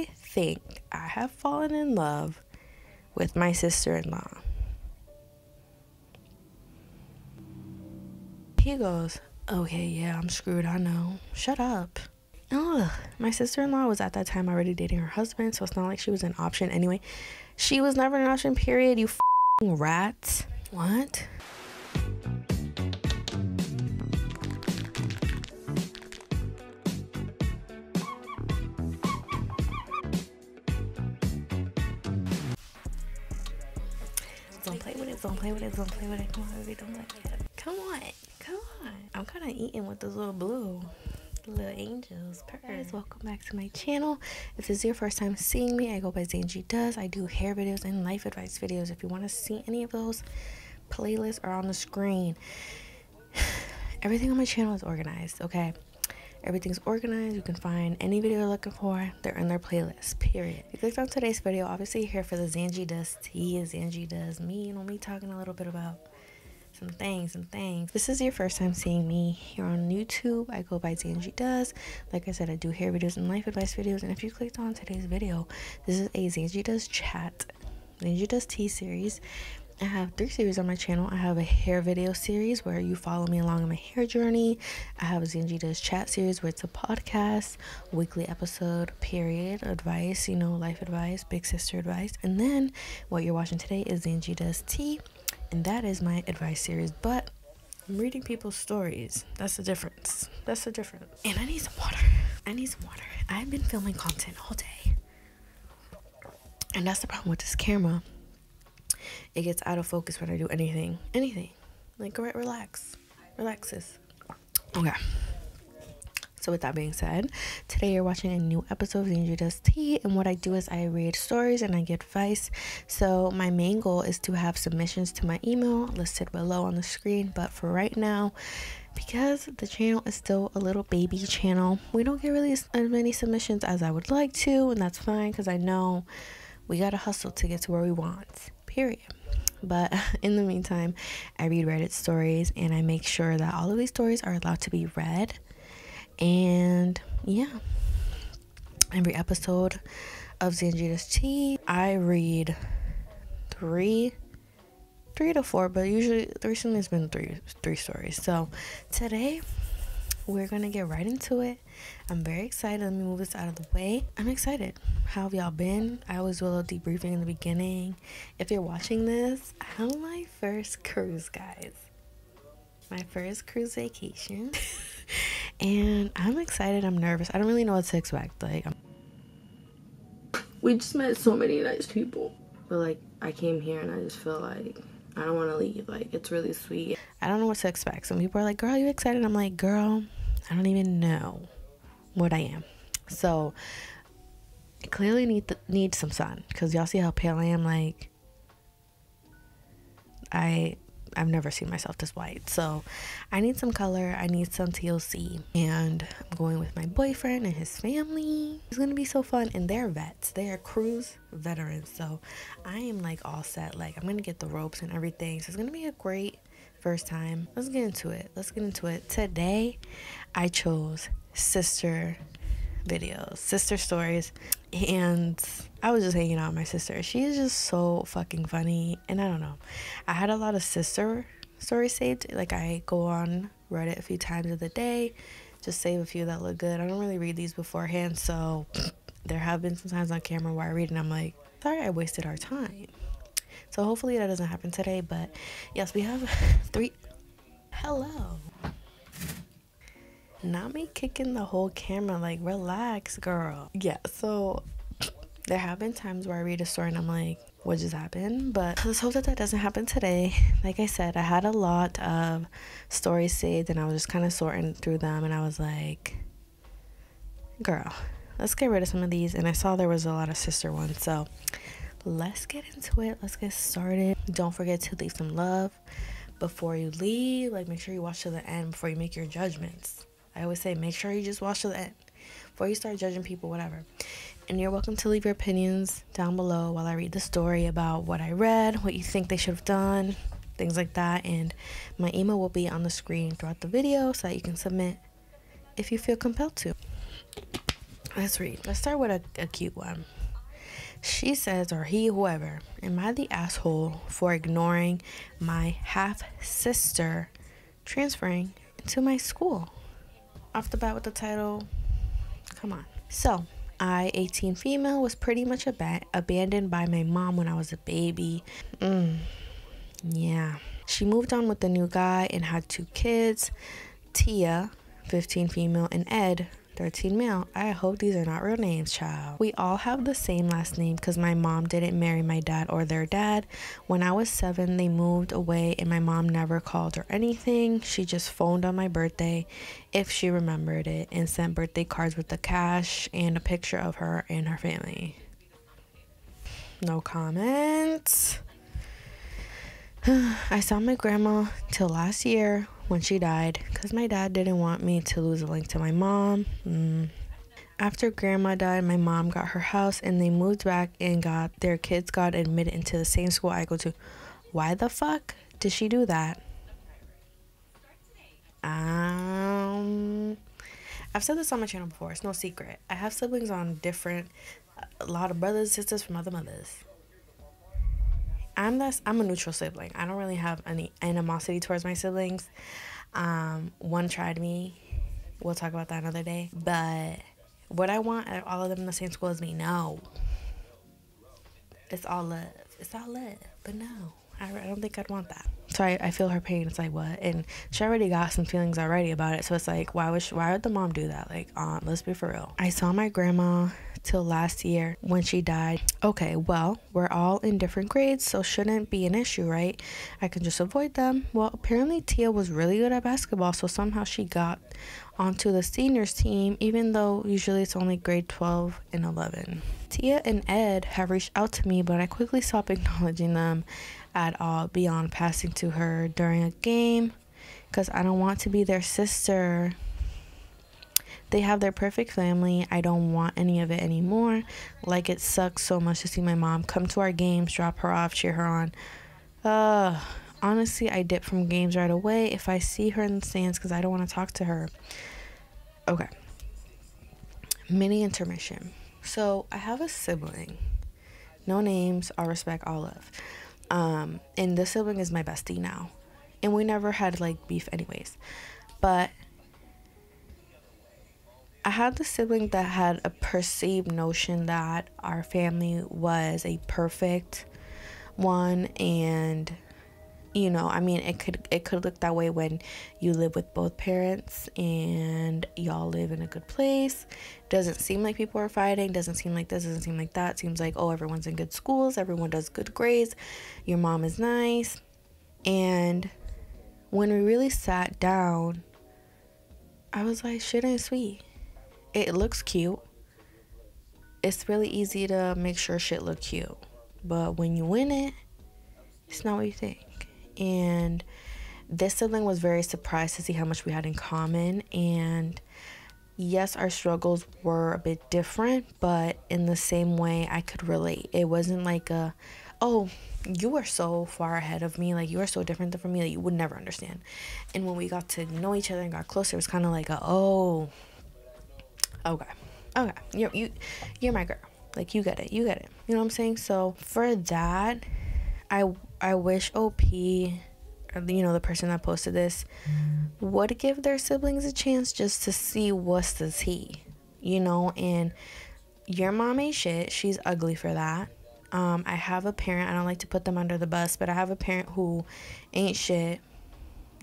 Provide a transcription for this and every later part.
I think I have fallen in love with my sister in law. He goes, Okay, yeah, I'm screwed. I know. Shut up. Ugh. My sister in law was at that time already dating her husband, so it's not like she was an option anyway. She was never an option, period. You rat. What? Play with it, don't play with it, play. Come on, baby, don't play with it. Come on, come on. I'm kind of eating with this little blue. Little angels. Guys, welcome back to my channel. If this is your first time seeing me, I go by Zangie Does. I do hair videos and life advice videos. If you want to see any of those, playlists are on the screen. Everything on my channel is organized, okay? Everything's organized. You can find any video you're looking for. They're in their playlist, period. If you clicked on today's video. Obviously, you're here for the Zangie Does tea. Zangie Does me. You know, me talking a little bit about some things, some things. This is your first time seeing me here on YouTube. I go by Zangie Does. Like I said, I do hair videos and life advice videos. And if you clicked on today's video, this is a Zangie Does chat, Zangie Does tea series. I have three series on my channel. I have a hair video series where you follow me along in my hair journey. I have a Zangie Does chat series where it's a podcast, weekly episode, period, advice, you know, life advice, big sister advice. And then what you're watching today is Zangie Does tea, and that is my advice series. But I'm reading people's stories. That's the difference. That's the difference. And I need some water. I need some water. I've been filming content all day. And that's the problem with this camera it gets out of focus when I do anything. Anything. Like, right, relax. Relaxes. Okay. So with that being said, today you're watching a new episode of Zangie Does Tea, and what I do is I read stories and I get advice. So my main goal is to have submissions to my email listed below on the screen, but for right now, because the channel is still a little baby channel, we don't get really as many submissions as I would like to, and that's fine because I know we gotta hustle to get to where we want period. But in the meantime, I read Reddit stories and I make sure that all of these stories are allowed to be read. And yeah, every episode of Zangie Does Tea, I read three, three to four, but usually recently it's been three, three stories. So today we're gonna get right into it. I'm very excited. Let me move this out of the way. I'm excited. How have y'all been? I always do a little debriefing in the beginning. If you're watching this, I'm my first cruise, guys. My first cruise vacation. and I'm excited. I'm nervous. I don't really know what to expect. Like, I'm we just met so many nice people. But like, I came here and I just feel like I don't want to leave. Like, it's really sweet. I don't know what to expect. Some people are like, girl, you excited? I'm like, girl, I don't even know what I am. So, I clearly need the, need some sun because y'all see how pale I am. Like, I I've never seen myself this white. So I need some color. I need some TLC. And I'm going with my boyfriend and his family. It's gonna be so fun. And they're vets. They are cruise veterans. So I am like all set. Like I'm gonna get the ropes and everything. So it's gonna be a great first time. Let's get into it. Let's get into it. Today I chose sister videos, sister stories, and I was just hanging out with my sister. She's just so fucking funny, and I don't know. I had a lot of sister stories saved. Like I go on Reddit a few times of the day, just save a few that look good. I don't really read these beforehand, so there have been some times on camera where I read and I'm like, sorry, I wasted our time. So hopefully that doesn't happen today. But yes, we have three. Hello not me kicking the whole camera like relax girl. Yeah so there have been times where i read a story and i'm like what just happened? But let's hope that that doesn't happen today. Like i said i had a lot of stories saved and i was just kind of sorting through them and i was like girl let's get rid of some of these. And i saw there was a lot of sister ones so let's get into it. Let's get started. Don't forget to leave some love before you leave. Like make sure you watch to the end before you make your judgments I always say make sure you just watch to the end before you start judging people, whatever. And you're welcome to leave your opinions down below while I read the story about what I read, what you think they should have done, things like that. And my email will be on the screen throughout the video so that you can submit if you feel compelled to. Let's read. Let's start with a, a cute one. She says, or he, whoever, am I the asshole for ignoring my half sister transferring to my school? Off the bat with the title, come on. So, I, 18 female, was pretty much ab- abandoned by my mom when I was a baby. Mm, yeah. She moved on with a new guy and had two kids Tia, 15 female, and Ed, 13 male. I hope these are not real names, child. We all have the same last name because my mom didn't marry my dad or their dad. When I was seven, they moved away and my mom never called or anything. She just phoned on my birthday if she remembered it and sent birthday cards with the cash and a picture of her and her family. No comments. I saw my grandma till last year when she died because my dad didn't want me to lose a link to my mom. Mm. After grandma died, my mom got her house and they moved back and got their kids got admitted into the same school I go to. Why the fuck did she do that? Um, I've said this on my channel before. It's no secret. I have siblings on different, a lot of brothers sisters from other mothers. I'm this I'm a neutral sibling. I don't really have any animosity towards my siblings. Um, one tried me. We'll talk about that another day. But what I want all of them in the same school as me? No. It's all love. It's all love. But no, I, I don't think I'd want that. So I, I feel her pain. It's like what? And she already got some feelings already about it. So it's like, why would she, why would the mom do that? Like, um, let's be for real. I saw my grandma till last year when she died. Okay, well, we're all in different grades, so shouldn't be an issue, right? I can just avoid them. Well, apparently Tia was really good at basketball, so somehow she got onto the seniors team, even though usually it's only grade 12 and 11. Tia and Ed have reached out to me, but I quickly stopped acknowledging them at all beyond passing to her during a game because I don't want to be their sister. They have their perfect family. I don't want any of it anymore. Like it sucks so much to see my mom come to our games, drop her off, cheer her on. Uh, honestly, I dip from games right away if I see her in the stands because I don't want to talk to her. Okay. Mini intermission. So I have a sibling. No names, all respect, all love. Um, and this sibling is my bestie now. And we never had like beef anyways. But I had the sibling that had a perceived notion that our family was a perfect one and you know, I mean it could it could look that way when you live with both parents and y'all live in a good place. Doesn't seem like people are fighting, doesn't seem like this, doesn't seem like that. Seems like oh everyone's in good schools, everyone does good grades, your mom is nice. And when we really sat down, I was like, shit ain't sweet it looks cute. It's really easy to make sure shit look cute. But when you win it, it's not what you think. And this sibling was very surprised to see how much we had in common. And yes, our struggles were a bit different, but in the same way, I could relate. It wasn't like a, oh, you are so far ahead of me. Like, you are so different from me that you would never understand. And when we got to know each other and got closer, it was kind of like a, oh, okay okay you're you you're my girl like you get it you get it you know what i'm saying so for that i i wish op you know the person that posted this would give their siblings a chance just to see what's the tea you know? And your mom ain't shit. She's ugly for that. Um, i have a parent i don't like to put them under the bus but i have a parent who ain't shit.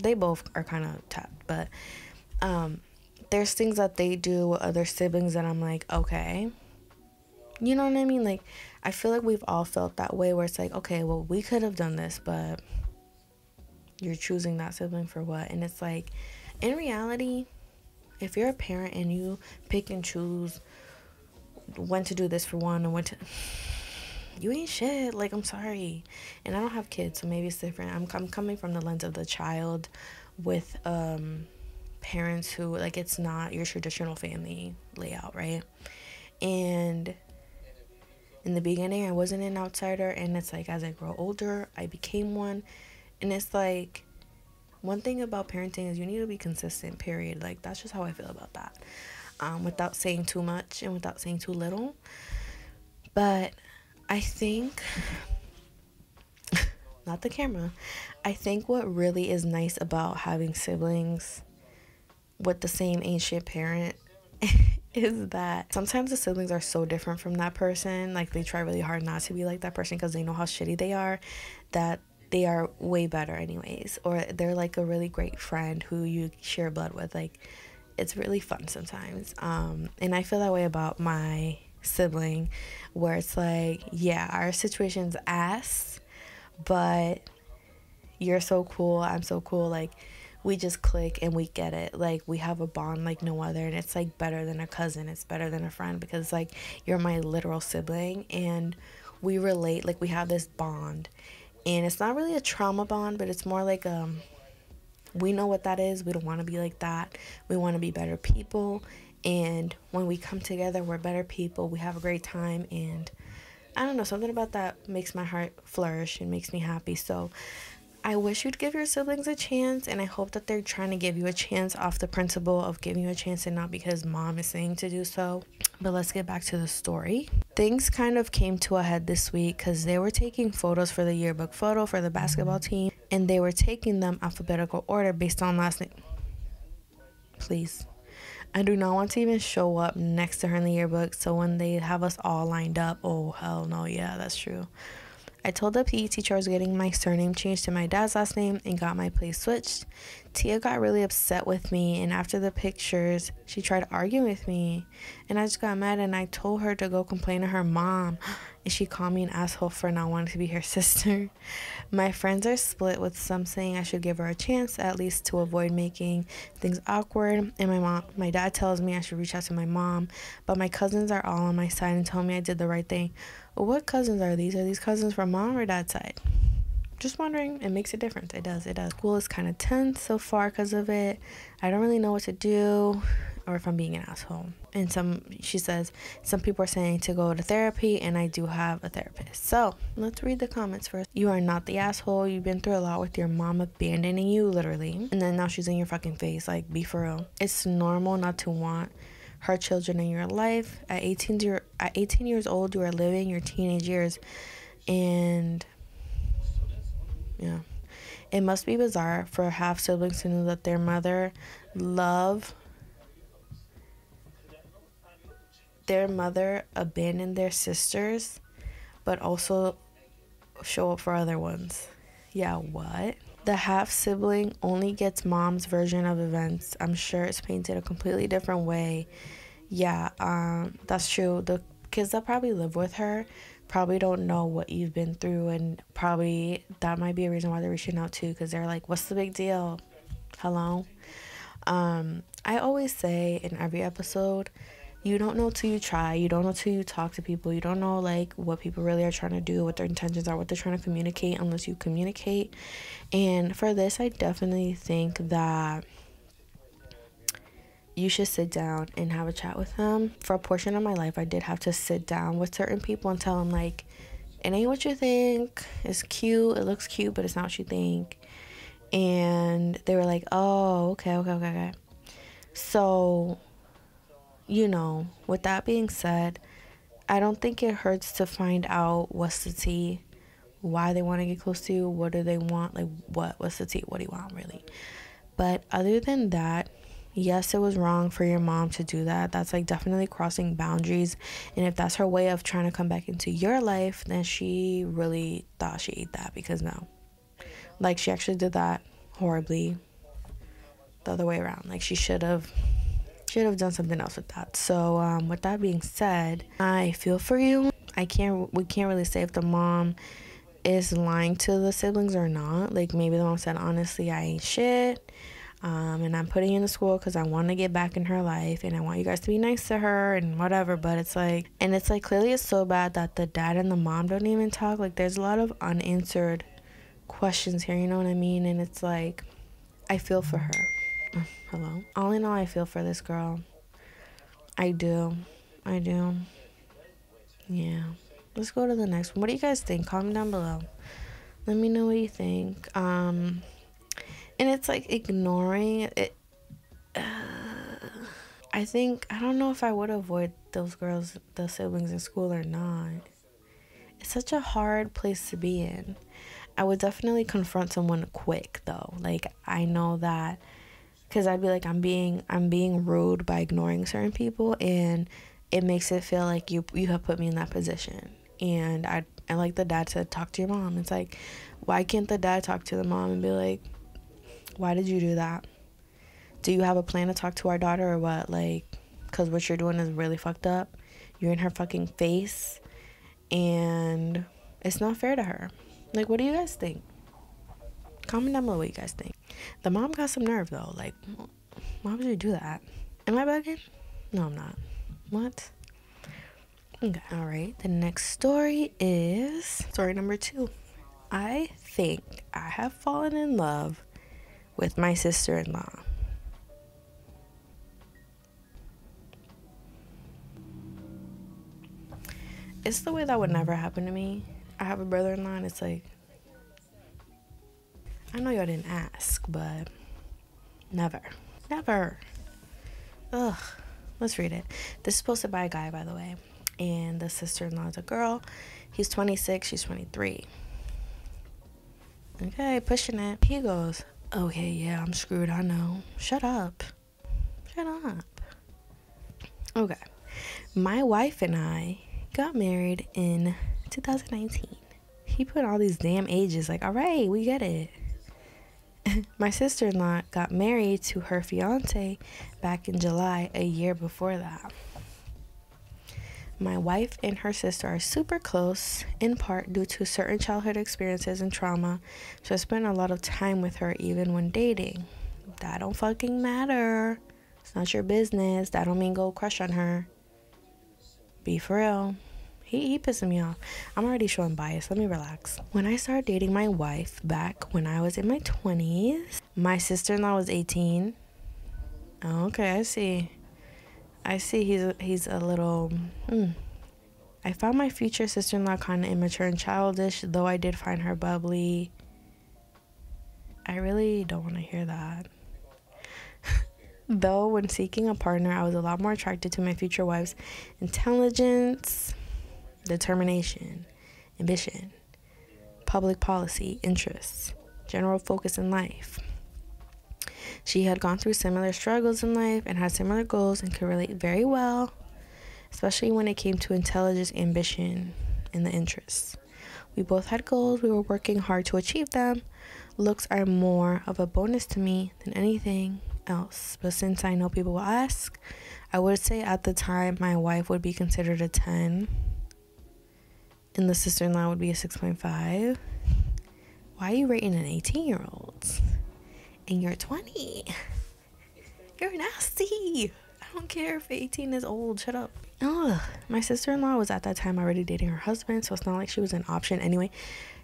They both are kind of tapped but um, there's things that they do with other siblings that I'm like, okay. You know what I mean? Like, I feel like we've all felt that way where it's like, okay, well, we could have done this, but you're choosing that sibling for what? And it's like, in reality, if you're a parent and you pick and choose when to do this for one and when to. You ain't shit. Like, I'm sorry. And I don't have kids, so maybe it's different. I'm, I'm coming from the lens of the child with, um, parents who like it's not your traditional family layout, right? And in the beginning, I wasn't an outsider, and it's like as I grow older, I became one. And it's like one thing about parenting is you need to be consistent, period. Like that's just how I feel about that. um, without saying too much and without saying too little. But I think, not the camera, I think what really is nice about having siblings with the same ancient parent is that sometimes the siblings are so different from that person. Like they try really hard not to be like that person because they know how shitty they are, that they are way better, anyways. Or they're like a really great friend who you share blood with. Like it's really fun sometimes. Um, and I feel that way about my sibling, where it's like, yeah, our situation's ass, but you're so cool, I'm so cool. Like, we just click and we get it. Like, we have a bond like no other, and it's like better than a cousin, it's better than a friend because, like, you're my literal sibling, and we relate, like, we have this bond. And it's not really a trauma bond, but it's more like um we know what that is. We don't want to be like that. We want to be better people. And when we come together, we're better people. We have a great time. And I don't know, something about that makes my heart flourish and makes me happy. So I wish you'd give your siblings a chance. And I hope that they're trying to give you a chance off the principle of giving you a chance and not because mom is saying to do so. But let's get back to the story. Things kind of came to a head this week because they were taking photos for the yearbook photo for the basketball mm-hmm. team and they were taking them alphabetical order based on last name. Please. I do not want to even show up next to her in the yearbook. So when they have us all lined up, oh hell no, yeah, that's true. I told the PE teacher I was getting my surname changed to my dad's last name and got my place switched. Tia got really upset with me, and after the pictures, she tried arguing with me. And I just got mad and I told her to go complain to her mom. And she called me an asshole for not wanting to be her sister. My friends are split with some saying I should give her a chance, at least to avoid making things awkward. And my mom, my dad tells me I should reach out to my mom. But my cousins are all on my side and tell me I did the right thing. What cousins are these? Are these cousins from mom or dad's side? Just wondering. It makes a difference. It does. It does. School is kind of tense so far because of it. I don't really know what to do or if I'm being an asshole. And some, she says, some people are saying to go to therapy, and I do have a therapist. So let's read the comments first. You are not the asshole. You've been through a lot with your mom abandoning you, literally. And then now she's in your fucking face. Like, be for real. It's normal not to want her children in your life. At 18, year, at 18 years old, you are living your teenage years. And yeah. It must be bizarre for half siblings to know that their mother love their mother abandoned their sisters, but also show up for other ones. Yeah, what? The half sibling only gets mom's version of events. I'm sure it's painted a completely different way. Yeah, um, that's true. The kids that probably live with her probably don't know what you've been through, and probably that might be a reason why they're reaching out too, because they're like, "What's the big deal? Hello." Um, I always say in every episode you don't know till you try you don't know till you talk to people you don't know like what people really are trying to do what their intentions are what they're trying to communicate unless you communicate. And for this i definitely think that you should sit down and have a chat with them. For a portion of my life i did have to sit down with certain people and tell them like it ain't what you think. It's cute. It looks cute but it's not what you think. And they were like oh okay okay okay okay. So you know, with that being said, I don't think it hurts to find out what's the tea, why they want to get close to you, what do they want, like what what's the tea, what do you want really. But other than that, yes, it was wrong for your mom to do that. That's like definitely crossing boundaries. And if that's her way of trying to come back into your life, then she really thought she ate that because no. Like she actually did that horribly the other way around. Like she should have should have done something else with that. So, um, with that being said, I feel for you. I can't. We can't really say if the mom is lying to the siblings or not. Like maybe the mom said, honestly, I ain't shit. Um, and I'm putting in the school because I want to get back in her life and I want you guys to be nice to her and whatever. But it's like, and it's like clearly it's so bad that the dad and the mom don't even talk. Like there's a lot of unanswered questions here, you know what I mean? And it's like, I feel for her. Hello. All in all, I feel for this girl. I do. I do. Yeah. Let's go to the next one. What do you guys think? Comment down below. Let me know what you think. Um, and it's like ignoring it. Uh, I think I don't know if I would avoid those girls, the siblings in school or not. It's such a hard place to be in. I would definitely confront someone quick though. Like I know that cuz I'd be like I'm being I'm being rude by ignoring certain people and it makes it feel like you you have put me in that position. And I and like the dad said talk to your mom. It's like why can't the dad talk to the mom and be like why did you do that? Do you have a plan to talk to our daughter or what? Like cuz what you're doing is really fucked up. You're in her fucking face and it's not fair to her. Like, what do you guys think? Comment down below what you guys think. The mom got some nerve though. Like, why would you do that? Am I bugging? No, I'm not. What? Okay. All right. The next story is story number two. I think I have fallen in love with my sister in law. It's the way that would never happen to me. I have a brother in law, and it's like, I know y'all didn't ask, but never. Never. Ugh. Let's read it. This is posted by a guy, by the way. And the sister in law is a girl. He's 26, she's 23. Okay, pushing it. He goes, Okay, yeah, I'm screwed. I know. Shut up. Shut up. Okay. My wife and I got married in 2019. He put all these damn ages, like, all right, we get it. My sister in law got married to her fiance back in July, a year before that. My wife and her sister are super close, in part due to certain childhood experiences and trauma, so I spent a lot of time with her even when dating. That don't fucking matter. It's not your business. That don't mean go crush on her. Be for real. He, he pissing me off. I'm already showing bias. Let me relax. When I started dating my wife back when I was in my 20s, my sister in law was 18. Okay, I see. I see he's a, he's a little. Hmm. I found my future sister in law kind of immature and childish, though I did find her bubbly. I really don't want to hear that. though, when seeking a partner, I was a lot more attracted to my future wife's intelligence, determination, ambition, public policy, interests, general focus in life. She had gone through similar struggles in life and had similar goals and could relate very well, especially when it came to intelligence, ambition, and the interests. We both had goals, we were working hard to achieve them. Looks are more of a bonus to me than anything else, but since I know people will ask, I would say at the time my wife would be considered a 10 and the sister in law would be a 6.5. Why are you rating an 18 year old? And you're 20. You're nasty. I don't care if 18 is old. Shut up. Ugh. My sister in law was at that time already dating her husband, so it's not like she was an option anyway.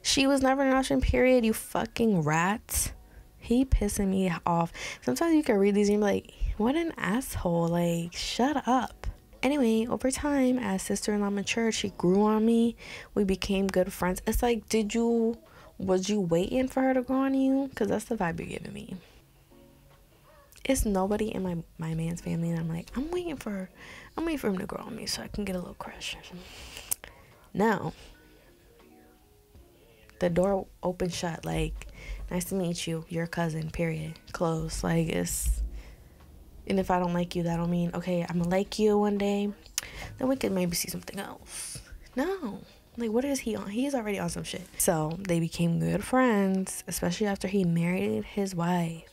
She was never an option, period. You fucking rat. He pissing me off. Sometimes you can read these and you're like, what an asshole. Like, shut up. Anyway, over time, as sister in law matured, she grew on me. We became good friends. It's like, did you, was you waiting for her to grow on you? Because that's the vibe you're giving me. It's nobody in my, my man's family, and I'm like, I'm waiting for, I'm waiting for him to grow on me so I can get a little crush. No. The door open shut, like, nice to meet you, your cousin, period. Close. Like, it's and if I don't like you, that don't mean, okay, I'm gonna like you one day. Then we could maybe see something else. No. Like, what is he on? He's already on some shit. So they became good friends, especially after he married his wife.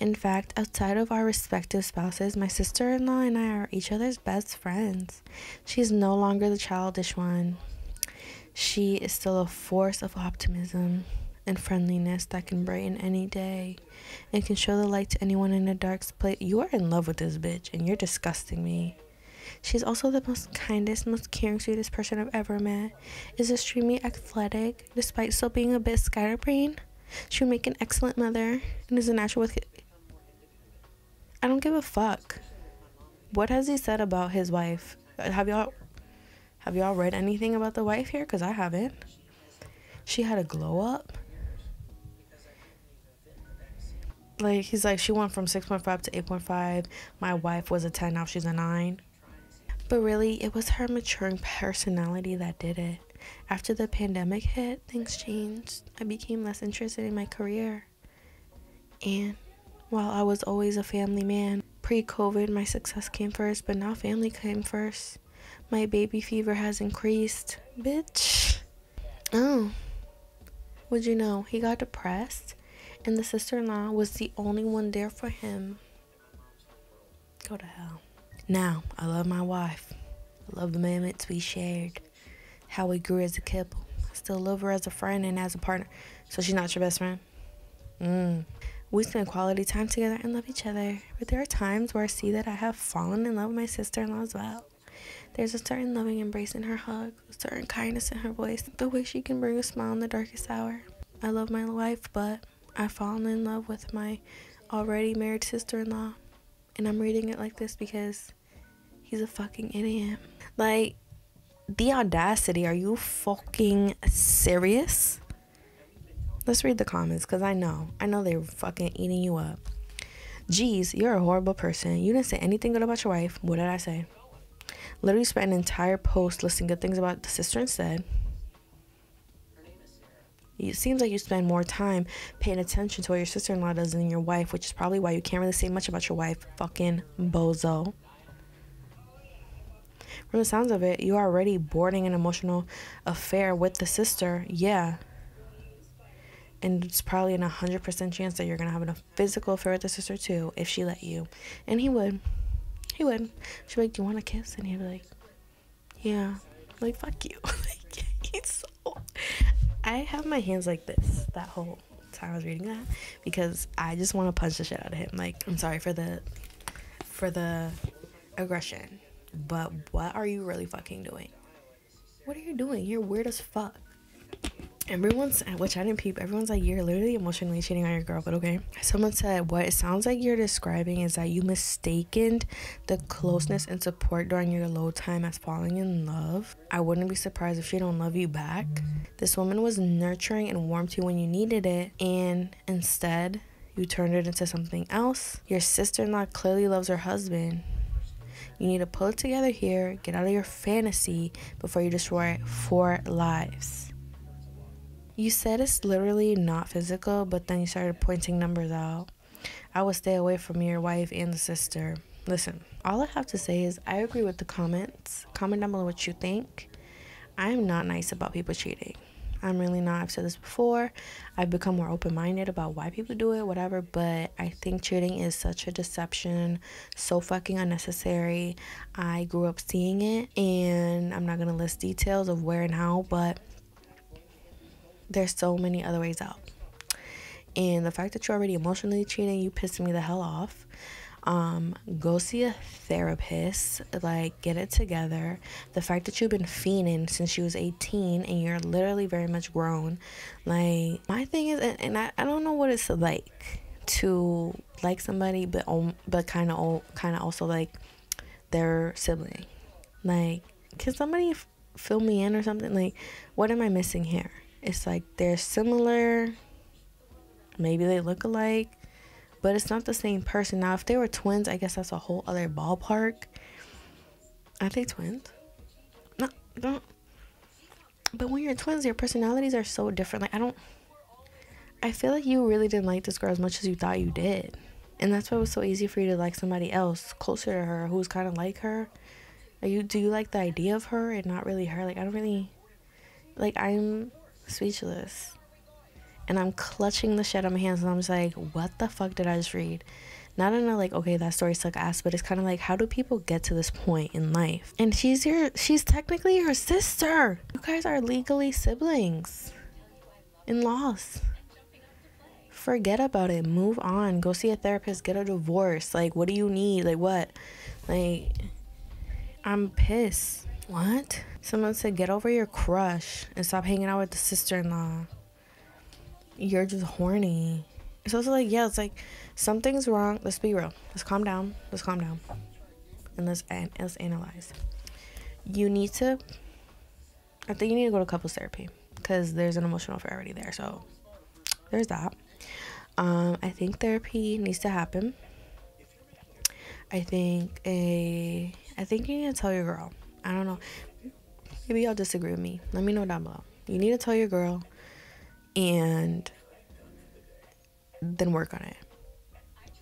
In fact, outside of our respective spouses, my sister in law and I are each other's best friends. She's no longer the childish one. She is still a force of optimism and friendliness that can brighten any day and can show the light to anyone in a dark place. You are in love with this bitch and you're disgusting me. She's also the most kindest, most caring, sweetest person I've ever met. Is extremely athletic, despite still being a bit scatterbrained. She would make an excellent mother and is a natural with. I don't give a fuck. What has he said about his wife? Have y'all have y'all read anything about the wife here? Cause I haven't. She had a glow up Like he's like she went from 6.5 to 8.5. My wife was a 10, now she's a 9. But really, it was her maturing personality that did it. After the pandemic hit, things changed. I became less interested in my career. And while I was always a family man, pre COVID, my success came first, but now family came first. My baby fever has increased. Bitch. Oh. Would you know? He got depressed, and the sister in law was the only one there for him. Go to hell. Now, I love my wife. I love the moments we shared, how we grew as a couple. I still love her as a friend and as a partner. So she's not your best friend? Mm. We spend quality time together and love each other. But there are times where I see that I have fallen in love with my sister in law as well. There's a certain loving embrace in her hug, a certain kindness in her voice, the way she can bring a smile in the darkest hour. I love my wife, but I've fallen in love with my already married sister in law. And I'm reading it like this because he's a fucking idiot. Like, the audacity. Are you fucking serious? Let's read the comments because I know. I know they're fucking eating you up. Geez, you're a horrible person. You didn't say anything good about your wife. What did I say? Literally spent an entire post listing good things about the sister instead. It seems like you spend more time paying attention to what your sister in law does than your wife, which is probably why you can't really say much about your wife. Fucking bozo. From the sounds of it, you are already boarding an emotional affair with the sister. Yeah. And it's probably an 100% chance that you're going to have a physical affair with the sister too if she let you. And he would. He would. She'd be like, Do you want a kiss? And he'd be like, Yeah. Like, fuck you. like, he's so. I have my hands like this that whole time I was reading that because I just want to punch the shit out of him. Like, I'm sorry for the for the aggression, but what are you really fucking doing? What are you doing? You're weird as fuck. Everyone's, which I didn't peep, everyone's like, you're literally emotionally cheating on your girl, but okay. Someone said, what it sounds like you're describing is that you mistaken the closeness and support during your low time as falling in love. I wouldn't be surprised if she don't love you back. This woman was nurturing and warm to you when you needed it, and instead, you turned it into something else. Your sister in law clearly loves her husband. You need to pull it together here, get out of your fantasy before you destroy four lives. You said it's literally not physical, but then you started pointing numbers out. I would stay away from your wife and the sister. Listen, all I have to say is I agree with the comments. Comment down below what you think. I'm not nice about people cheating. I'm really not. I've said this before. I've become more open minded about why people do it, whatever. But I think cheating is such a deception, so fucking unnecessary. I grew up seeing it, and I'm not gonna list details of where and how, but there's so many other ways out. And the fact that you're already emotionally cheating, you pissed me the hell off. Um, go see a therapist, like get it together. The fact that you've been fiending since you was 18 and you're literally very much grown. Like my thing is, and, and I, I don't know what it's like to like somebody, but um, but kind of kind of also like their sibling. Like, can somebody f- fill me in or something? Like, what am I missing here? It's like they're similar. Maybe they look alike, but it's not the same person. Now, if they were twins, I guess that's a whole other ballpark. Are they twins? No, don't. But when you're twins, your personalities are so different. Like I don't. I feel like you really didn't like this girl as much as you thought you did, and that's why it was so easy for you to like somebody else closer to her who's kind of like her. Are you do you like the idea of her and not really her? Like I don't really. Like I'm speechless. And I'm clutching the shit on my hands and I'm just like, what the fuck did I just read? Not in a like, okay, that story suck ass, but it's kind of like, how do people get to this point in life? And she's your, she's technically your sister. You guys are legally siblings, in laws. Forget about it. Move on. Go see a therapist. Get a divorce. Like, what do you need? Like, what? Like, I'm pissed. What? Someone said, get over your crush and stop hanging out with the sister in law. You're just horny. It's also like, yeah, it's like something's wrong. Let's be real. Let's calm down. Let's calm down. And let's, an- let's analyze. You need to, I think you need to go to couples therapy because there's an emotional already there. So there's that. Um, I think therapy needs to happen. I think a I think you need to tell your girl. I don't know. Maybe y'all disagree with me. Let me know down below. You need to tell your girl and then work on it.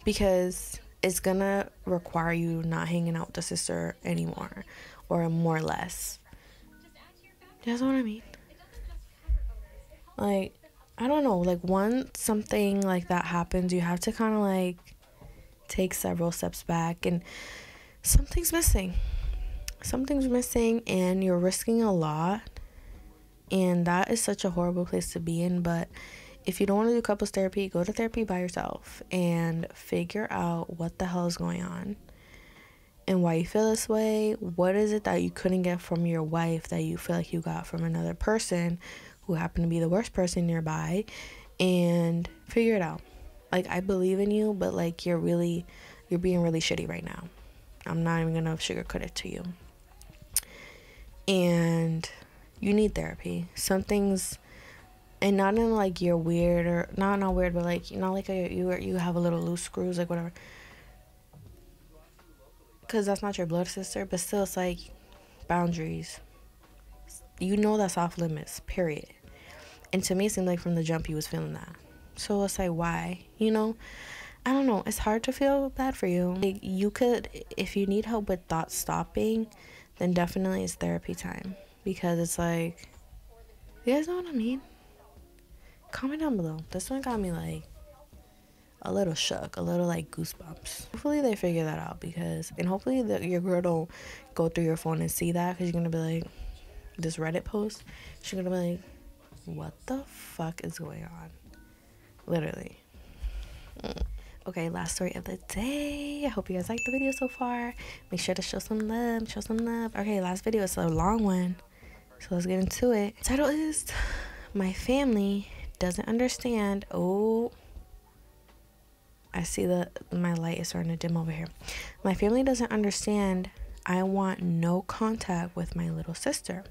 Because it's gonna require you not hanging out with the sister anymore or more or less. That's what I mean. Like, I don't know, like once something like that happens, you have to kind of like take several steps back and something's missing. Something's missing and you're risking a lot. And that is such a horrible place to be in, but if you don't want to do couples therapy, go to therapy by yourself and figure out what the hell is going on and why you feel this way. What is it that you couldn't get from your wife that you feel like you got from another person who happened to be the worst person nearby? And figure it out. Like, I believe in you, but like, you're really, you're being really shitty right now. I'm not even gonna sugarcoat it to you. And you need therapy. Some things, and not in like you're weird or not not weird, but like not like a, you you have a little loose screws like whatever. Cause that's not your blood sister, but still it's like boundaries. You know that's off limits. Period. And to me, it seemed like from the jump he was feeling that. So it's like why, you know. I don't know. It's hard to feel bad for you. Like, you could, if you need help with thought stopping, then definitely it's therapy time because it's like, you guys know what I mean? comment down below. This one got me like a little shook, a little like goosebumps. Hopefully they figure that out because, and hopefully that your girl don't go through your phone and see that because you're gonna be like, this Reddit post, she's gonna be like, what the fuck is going on? Literally. Mm. Okay, last story of the day. I hope you guys liked the video so far. Make sure to show some love, show some love. Okay, last video is a long one. So let's get into it. Title is My Family doesn't understand. Oh, I see that my light is starting to dim over here. My family doesn't understand. I want no contact with my little sister.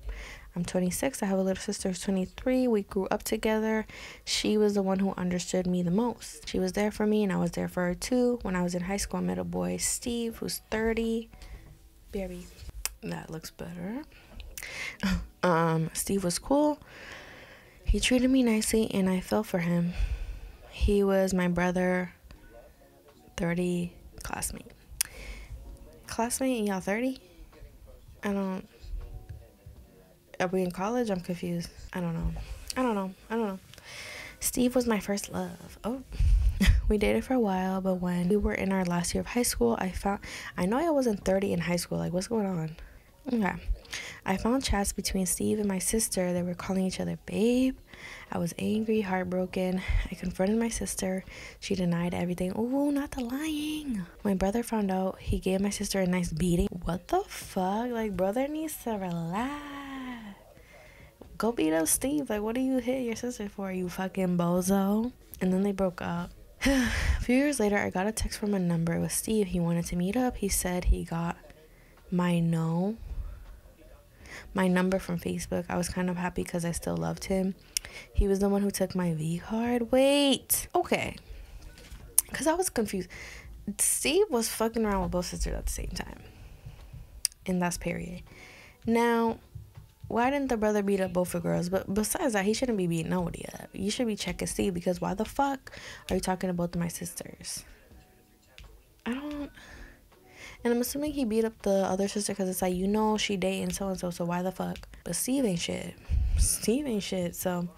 I'm 26. I have a little sister who's 23. We grew up together. She was the one who understood me the most. She was there for me, and I was there for her too. When I was in high school, I met a boy, Steve, who's 30. Baby, that looks better. um, Steve was cool. He treated me nicely and I fell for him. He was my brother 30 classmate. Classmate y'all 30? I don't Are we in college? I'm confused. I don't know. I don't know. I don't know. Steve was my first love. Oh. we dated for a while, but when we were in our last year of high school, I found I know I wasn't 30 in high school. Like what's going on? Okay. I found chats between Steve and my sister. They were calling each other babe. I was angry, heartbroken. I confronted my sister. She denied everything. Oh, not the lying. My brother found out. He gave my sister a nice beating. What the fuck? Like, brother needs to relax. Go beat up Steve. Like, what do you hit your sister for, you fucking bozo? And then they broke up. a few years later, I got a text from a number. It was Steve. He wanted to meet up. He said he got my no my number from Facebook. I was kind of happy because I still loved him. He was the one who took my V card. Wait, okay. Because I was confused. Steve was fucking around with both sisters at the same time. And that's period. Now, why didn't the brother beat up both the girls? But besides that, he shouldn't be beating nobody up. You should be checking Steve because why the fuck are you talking about my sisters? I don't. And I'm assuming he beat up the other sister because it's like, you know, she dating so and so, so why the fuck? But Steve ain't shit. Steve ain't shit. So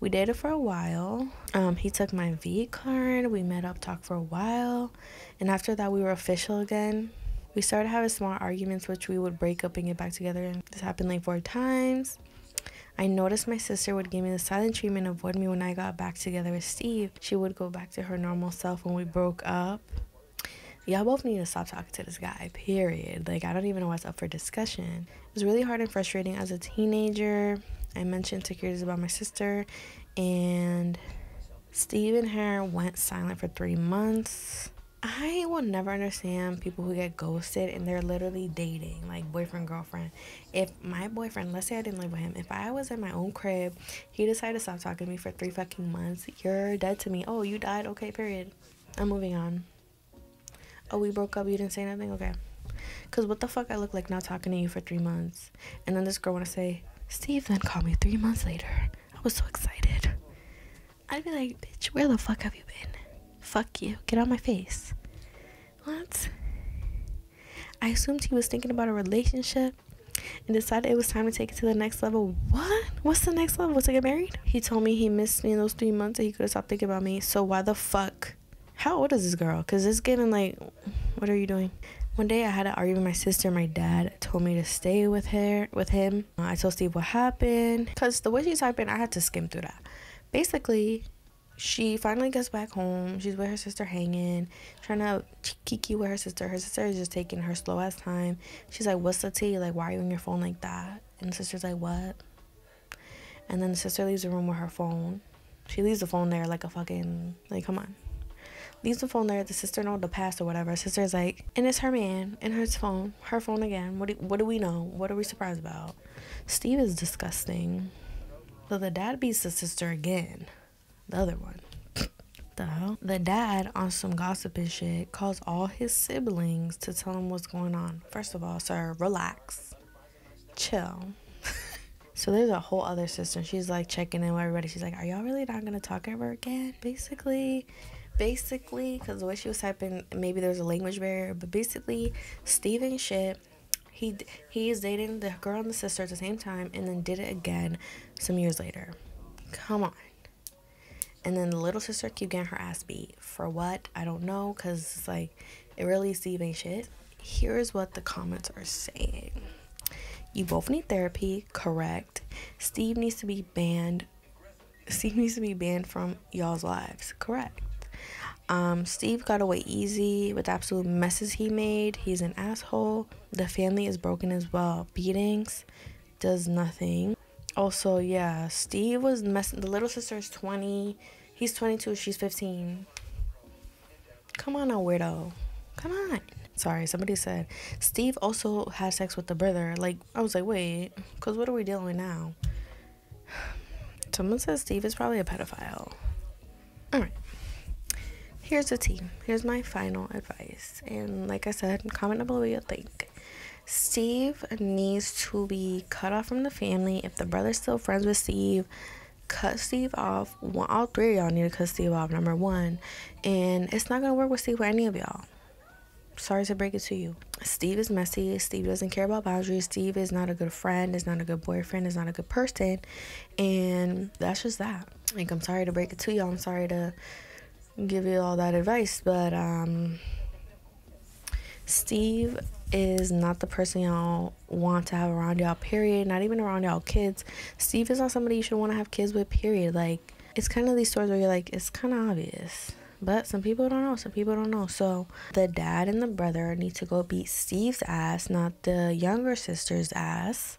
we dated for a while. Um, he took my V card. We met up, talked for a while. And after that, we were official again. We started having small arguments, which we would break up and get back together. And this happened like four times. I noticed my sister would give me the silent treatment, avoid me when I got back together with Steve. She would go back to her normal self when we broke up y'all both need to stop talking to this guy, period. Like, I don't even know what's up for discussion. It was really hard and frustrating as a teenager. I mentioned insecurities about my sister, and Steve and her went silent for three months. I will never understand people who get ghosted and they're literally dating, like boyfriend, girlfriend. If my boyfriend, let's say I didn't live with him, if I was in my own crib, he decided to stop talking to me for three fucking months, you're dead to me. Oh, you died? Okay, period. I'm moving on. Oh, we broke up, you didn't say nothing? Okay. Because what the fuck I look like not talking to you for three months? And then this girl want to say, Steve then called me three months later. I was so excited. I'd be like, bitch, where the fuck have you been? Fuck you. Get out my face. What? I assumed he was thinking about a relationship and decided it was time to take it to the next level. What? What's the next level? To get married? He told me he missed me in those three months and he could have stopped thinking about me. So why the fuck? How old is this girl? Because it's getting like, what are you doing? One day I had an argument with my sister. My dad told me to stay with her, with him. I told Steve what happened. Because the way she's typing, I had to skim through that. Basically, she finally gets back home. She's with her sister hanging, trying to kiki with her sister. Her sister is just taking her slow ass time. She's like, What's the tea? Like, why are you on your phone like that? And the sister's like, What? And then the sister leaves the room with her phone. She leaves the phone there like a fucking, like, come on. Leaves the phone there. The sister know the past or whatever. Sister's like, and it's her man and her phone, her phone again. What do, what do we know? What are we surprised about? Steve is disgusting. So the dad beats the sister again the other one. the hell? The dad, on some gossip and shit, calls all his siblings to tell him what's going on. First of all, sir, relax. Chill. so there's a whole other sister. She's like checking in with everybody. She's like, Are y'all really not gonna talk ever again? Basically, basically, because the way she was typing, maybe there's a language barrier, but basically, Steven shit. He he is dating the girl and the sister at the same time, and then did it again some years later. Come on. And then the little sister keep getting her ass beat. For what? I don't know. Because it's like, it really Steve ain't shit. Here's what the comments are saying. You both need therapy. Correct. Steve needs to be banned. Steve needs to be banned from y'all's lives. Correct. Um, Steve got away easy with absolute messes he made. He's an asshole. The family is broken as well. Beatings does nothing. Also, yeah, Steve was messing. The little sister is 20. He's 22, she's 15. Come on now, weirdo. Come on. Sorry, somebody said Steve also had sex with the brother. Like, I was like, wait, because what are we dealing with now? Someone says Steve is probably a pedophile. Alright. Here's the team. Here's my final advice. And like I said, comment below what you think. Steve needs to be cut off from the family. If the brother's still friends with Steve, cut Steve off. One, all three of y'all need to cut Steve off, number one. And it's not going to work with Steve with any of y'all. Sorry to break it to you. Steve is messy. Steve doesn't care about boundaries. Steve is not a good friend, is not a good boyfriend, is not a good person. And that's just that. Like, I'm sorry to break it to y'all. I'm sorry to give you all that advice, but um, Steve is not the person y'all want to have around y'all, period. Not even around y'all kids. Steve is not somebody you should want to have kids with, period. Like, it's kind of these stories where you're like, it's kind of obvious. But some people don't know. Some people don't know. So the dad and the brother need to go beat Steve's ass, not the younger sister's ass.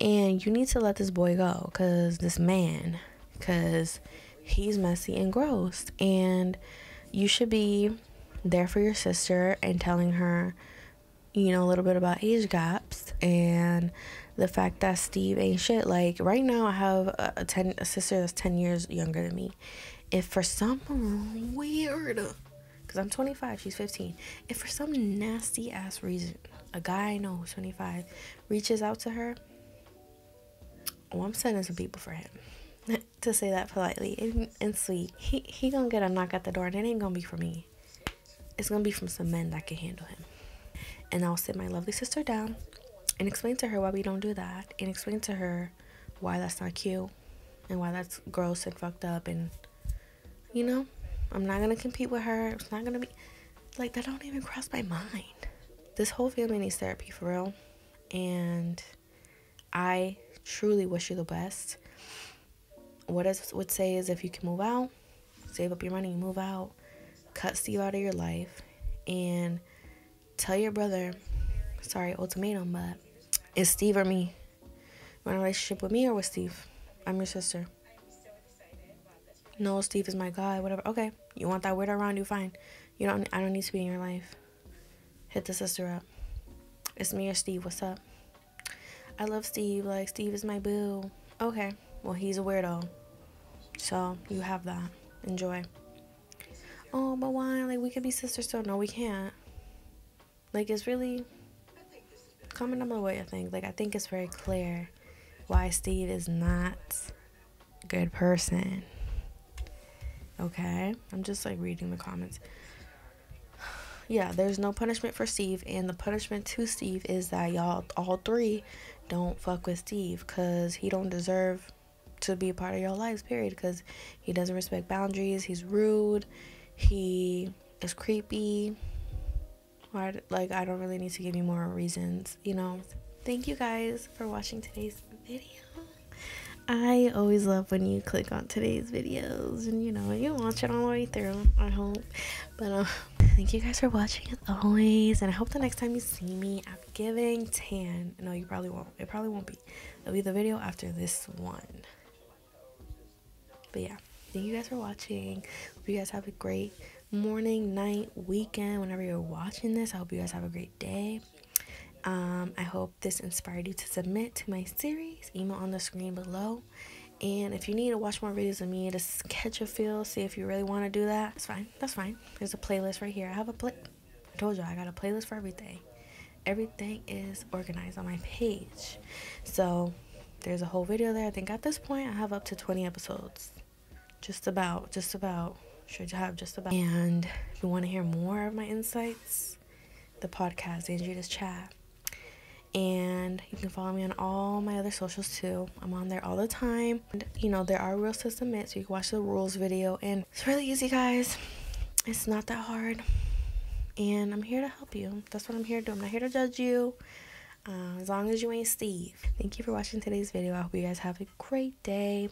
And you need to let this boy go, cause this man, cause he's messy and gross. And you should be there for your sister and telling her you know, a little bit about age gaps and the fact that Steve ain't shit. Like right now, I have a, a ten a sister that's ten years younger than me. If for some weird, because I'm 25, she's 15. If for some nasty ass reason, a guy I know who's 25 reaches out to her, well, I'm sending some people for him. to say that politely and, and sweet. He he gonna get a knock at the door, and it ain't gonna be for me. It's gonna be from some men that can handle him. And I'll sit my lovely sister down and explain to her why we don't do that and explain to her why that's not cute and why that's gross and fucked up and you know i'm not gonna compete with her. It's not gonna be like that don't even cross my mind. This whole family needs therapy for real. And i truly wish you the best. What i would say is if you can move out save up your money move out cut steve out of your life and tell your brother, sorry, ultimatum, but is Steve or me? You want a relationship with me or with Steve? I'm your sister. No, Steve is my guy, whatever. Okay, you want that weird around you, fine. You don't. I don't need to be in your life. Hit the sister up. It's me or Steve. What's up? I love Steve. Like Steve is my boo. Okay. Well, he's a weirdo. So you have that. Enjoy. Oh, but why? Like we could be sisters still. No, we can't. Like it's really comment down my what you think. Like I think it's very clear why Steve is not a good person. Okay? I'm just like reading the comments. Yeah, there's no punishment for Steve, and the punishment to Steve is that y'all all three don't fuck with Steve because he don't deserve to be a part of your lives, period. Because he doesn't respect boundaries, he's rude, he is creepy. Like, I don't really need to give you more reasons, you know. Thank you guys for watching today's video. I always love when you click on today's videos and you know you watch it all the way through. I hope, but um, thank you guys for watching as always, and I hope the next time you see me, I'm giving tan. No, you probably won't. It probably won't be. It'll be the video after this one. But yeah, thank you guys for watching. Hope you guys have a great morning, night, weekend. Whenever you're watching this, I hope you guys have a great day. Um, I hope this inspired you to submit to my series. Email on the screen below. And if you need to watch more videos of me to catch a feel, see if you really want to do that, that's fine. That's fine. There's a playlist right here. I have a play. I told you I got a playlist for everything. Everything is organized on my page. So there's a whole video there. I think at this point I have up to 20 episodes. Just about. Just about. Should you have just about. And if you want to hear more of my insights, the podcast, Andrea's Chat and you can follow me on all my other socials too. I'm on there all the time. And, you know, there are rules to submit, so you can watch the rules video. And it's really easy, guys. It's not that hard. And I'm here to help you. That's what I'm here to do. I'm not here to judge you. Uh, as long as you ain't Steve. Thank you for watching today's video. I hope you guys have a great day,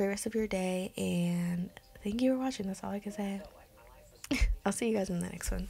great rest of your day, and thank you for watching. That's all I can say. I'll see you guys in the next one.